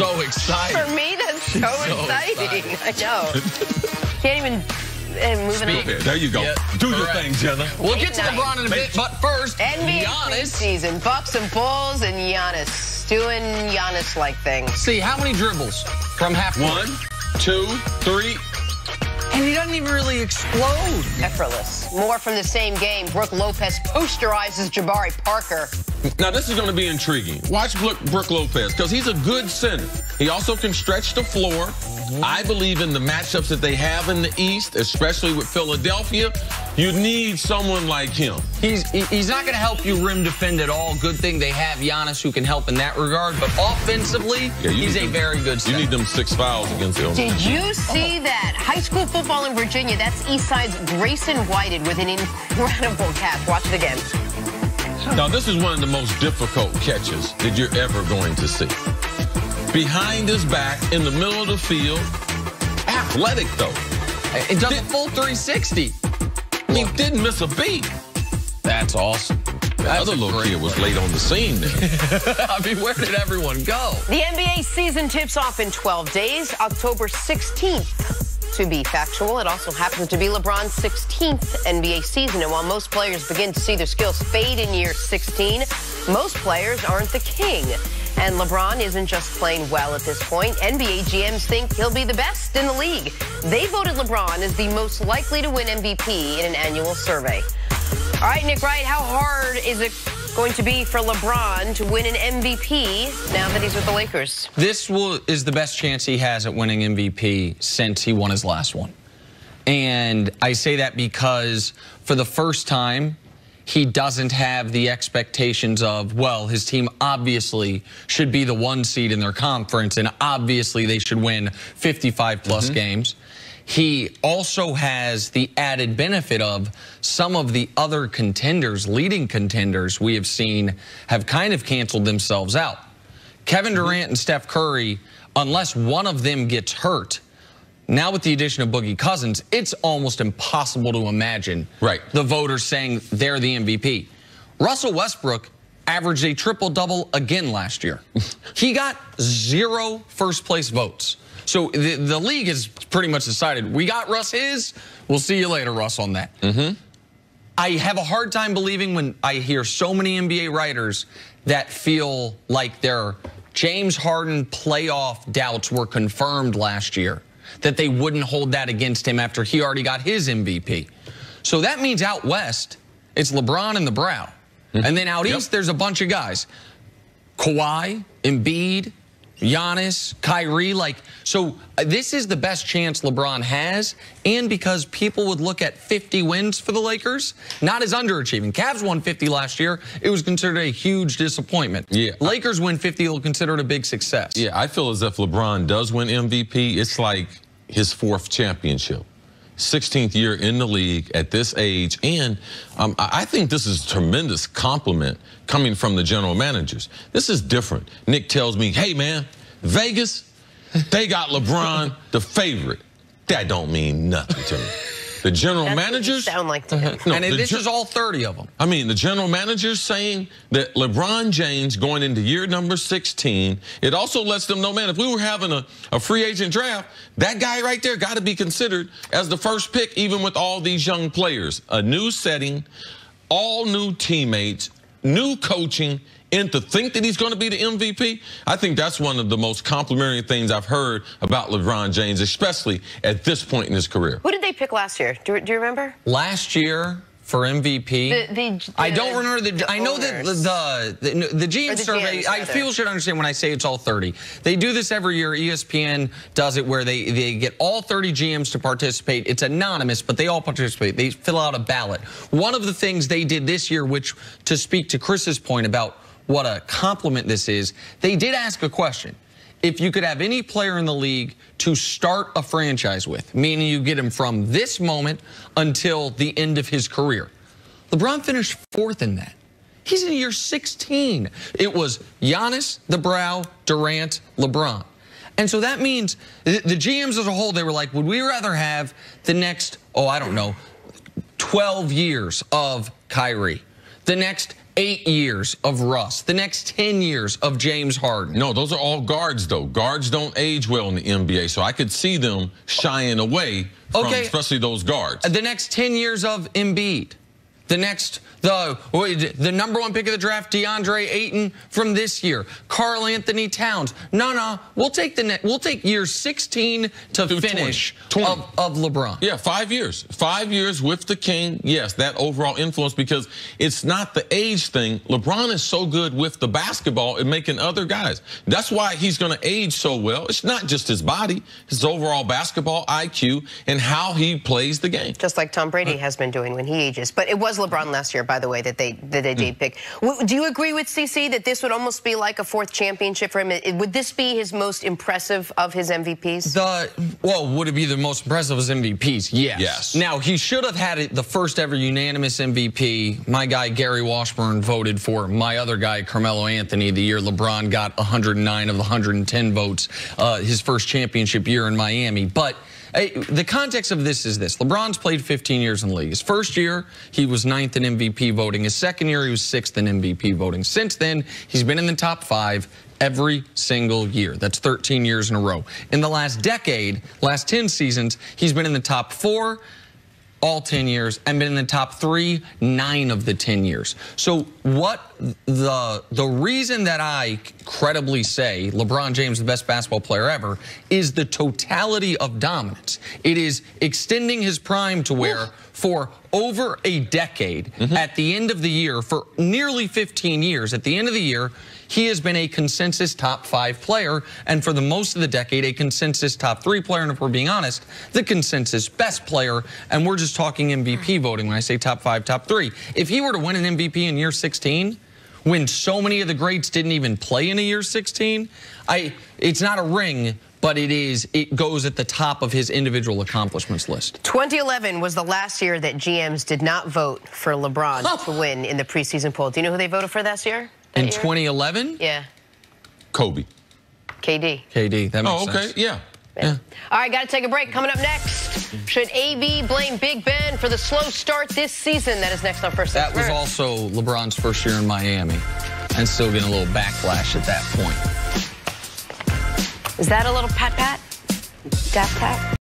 so excited. For me, that's so, So exciting. I know. Can't even eh, and moving Speak. on. It. There you go. Yeah, Do your correct. thing, Jenna. We'll get to Late night. LeBron in a bit, but first, NBA Giannis. season, Bucks and Bulls, and Giannis doing Giannis-like things. See, how many dribbles from half? One, two, three. And he doesn't even really explode. Effortless. More from the same game. Brook Lopez posterizes Jabari Parker. Now, this is going to be intriguing. Watch Brook, Brook Lopez because he's a good center. He also can stretch the floor. Mm-hmm. I believe in the matchups that they have in the East, especially with Philadelphia. You need someone like him. He's he's not going to help you rim defend at all. Good thing they have Giannis who can help in that regard. But offensively, Yeah, you he's need a them- very good You need them six fouls against them. Did you see that? High school football in Virginia. That's Eastside's Grayson Whited with an incredible catch. Watch it again. Now, this is one of the most difficult catches that you're ever going to see. Behind his back, in the middle of the field, athletic though. It does a full 360. I mean, didn't miss a beat. That's awesome. The That's other little kid was late on the scene there. I mean, where did everyone go? The NBA season tips off in 12 days, October 16th. To be factual, it also happens to be LeBron's 16th NBA season. And while most players begin to see their skills fade in year 16, most players aren't the king. And LeBron isn't just playing well at this point. NBA GMs think he'll be the best in the league. They voted LeBron as the most likely to win MVP in an annual survey. All right, Nick Wright, how hard is it going to be for LeBron to win an MVP now that he's with the Lakers? This will is the best chance he has at winning MVP since he won his last one. And I say that because for the first time, he doesn't have the expectations of, well, his team obviously should be the one seed in their conference, and obviously they should win 55 plus mm-hmm. games. He also has the added benefit of some of the other contenders, leading contenders we have seen, have kind of canceled themselves out. Kevin mm-hmm. Durant and Steph Curry, unless one of them gets hurt, now with the addition of Boogie Cousins, it's almost impossible to imagine Right. the voters saying they're the MVP. Russell Westbrook averaged a triple double again last year. he got zero first place votes. So the, the league has pretty much decided we got Russ his. We'll see you later, Russ, on that. Mm-hmm. I have a hard time believing when I hear so many NBA writers that feel like their James Harden playoff doubts were confirmed last year, that they wouldn't hold that against him after he already got his MVP. So that means out west, it's LeBron and the brow. Mm-hmm. And then out Yep. east, there's a bunch of guys. Kawhi, Embiid, Giannis, Kyrie, like so uh, this is the best chance LeBron has and because people would look at 50 wins for the Lakers not as underachieving. Cavs won 50 last year. It was considered a huge disappointment. Yeah. Lakers win 50 will consider it a big success. Yeah, I feel as if LeBron does win MVP, it's like his fourth championship. 16th year in the league at this age. And um, I I think this is a tremendous compliment coming from the general managers. This is different. Nick tells me, hey, man, Vegas, they got LeBron the favorite. That don't mean nothing to me. The general That's managers. sound like to uh-huh. him. No, and the this is all 30 of them. I mean, the general manager's saying that LeBron James going into year number 16, it also lets them know, man, if we were having a, a free agent draft, that guy right there got to be considered as the first pick, even with all these young players. A new setting, all new teammates, new coaching, and to think that he's going to be the MVP, I think that's one of the most complimentary things I've heard about LeBron James, especially at this point in his career. Who did they pick last year? Do, do you remember? Last year for MVP, The- the- I don't remember the. the I know that the the, the, the GM the survey. GMs, I rather. people should understand when I say it's all 30. They do this every year. ESPN does it where they they get all 30 GMs to participate. It's anonymous, but they all participate. They fill out a ballot. One of the things they did this year, which to speak to Chris's point about what a compliment this is, they did ask a question. If you could have any player in the league to start a franchise with, meaning you get him from this moment until the end of his career, LeBron finished fourth in that. He's in year 16. It was Giannis, the Brow, Durant, LeBron. And so that means the, GMs as a whole, they were like, would we rather have the next, oh, I don't know, 12 years of Kyrie, the next eight years of Russ, the next 10 years of James Harden. No, those are all guards, though. Guards don't age well in the NBA, so I could see them shying away from Okay. especially those guards. The next 10 years of Embiid. The next, the the number one pick of the draft, DeAndre Ayton from this year. Karl-Anthony Towns. No, no, we'll take the net. We'll take years 16 to Through 20. finish 20. Of, of LeBron. Yeah, five years. Five years with the king. Yes, that overall influence because it's not the age thing. LeBron is so good with the basketball and making other guys. That's why he's going to age so well. It's not just his body, his overall basketball IQ and how he plays the game. Just like Tom Brady has been doing when he ages. But it was LeBron last year, by the way, that they that they did pick. Do you agree with CC that this would almost be like a fourth championship for him? Would this be his most impressive of his MVPs? The well, would it be the most impressive of his MVPs? Yes. Yes. Now he should have had it the first ever unanimous MVP. My guy Gary Washburn voted for my other guy Carmelo Anthony the year LeBron got 109 of the 110 votes, uh, his first championship year in Miami. But the context of this is this: LeBron's played 15 years in the league. His first year he was ninth in MVP voting. His second year he was sixth in MVP voting. Since then he's been in the top five every single year. That's 13 years in a row. In the last decade, last 10 seasons, he's been in the top four all 10 years and been in the top three nine of the 10 years. So what the the reason that I credibly say LeBron James the best basketball player ever is the totality of dominance. It is extending his prime to where for over a decade mm-hmm. at the end of the year for nearly 15 years at the end of the year he has been a consensus top five player, and for the most of the decade, a consensus top three player. And if we're being honest, the consensus best player. And we're just talking MVP mm. voting when I say top five, top three. If he were to win an MVP in year 16, when so many of the greats didn't even play in a year 16, I it's not a ring, but it is it goes at the top of his individual accomplishments list. 2011 was the last year that GMs did not vote for LeBron Oh. to win in the preseason poll. Do you know who they voted for this year? That In year? 2011, Yeah, Kobe. KD. KD, that makes sense. Oh, okay. sense. Yeah. Yeah. All right, got to take a break. Coming up next, should AB blame Big Ben for the slow start this season? That is next on First That was also LeBron's first year in Miami, and still getting a little backlash at that point. Is that a little pat pat? Dap tap?